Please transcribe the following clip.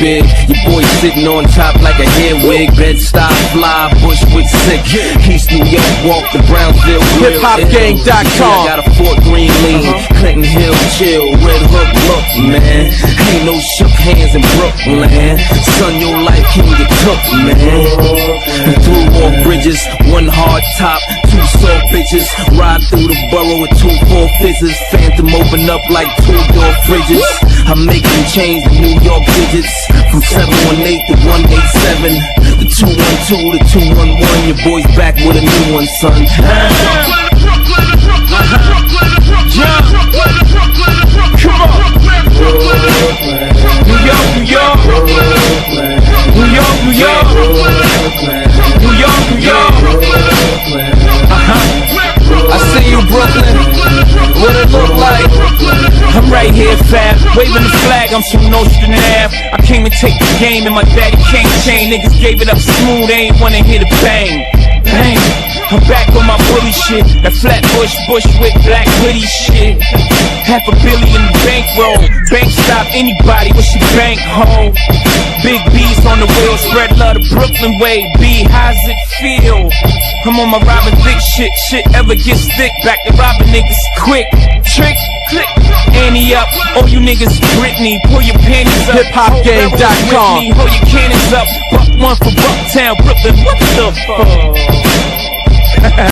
big. Your boy sitting on top like a hair wig. Bed-Stuy, fly, Bushwick sick. East New York, walk the Brownsville. HipHopGang.com. Got a Fort Greene lean. Uh-huh. Clinton Hill chill. Red Hook look, man. Ain't no shook hands in Brooklyn. Son, your life can get took, man. Through all bridges, one hard top, two soft bitches. Ride through the borough with two four fizzes. Phantom open up like two door fridges. I make them change the New York digits from 718 to 187. The 212 to 211. Your boy's back with a new one, son. Waving the flag, I'm from Nostrand Ave. I came to take the game, and my daddy can't chain. Niggas gave it up smooth, they ain't wanna hear the bang. Bang. I'm back on my bully shit. That flatbush bush bush with black hoodie shit. Half a billion bankroll. Bank stop anybody with your bank hole. Big B's on the wheel, spread love the Brooklyn way. B, how's it feel? I'm on my Robin Thicke shit. Shit ever gets thick, back to robbing niggas quick. Trick, click, Up. All you niggas Britney, pull your panties up. HipHopGang.com. Hold with me, Hold your cannons up. Buck one for Bucktown, Brooklyn. What the fuck?